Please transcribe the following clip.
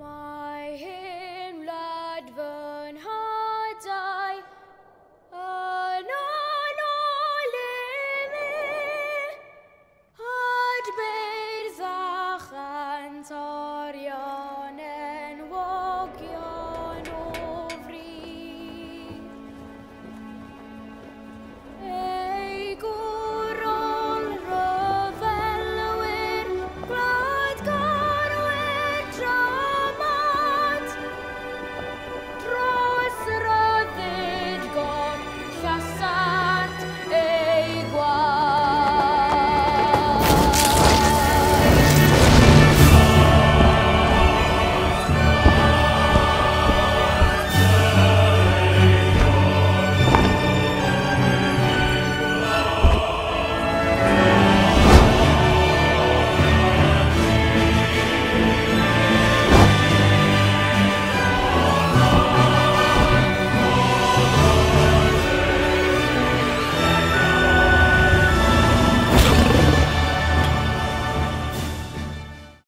Mom.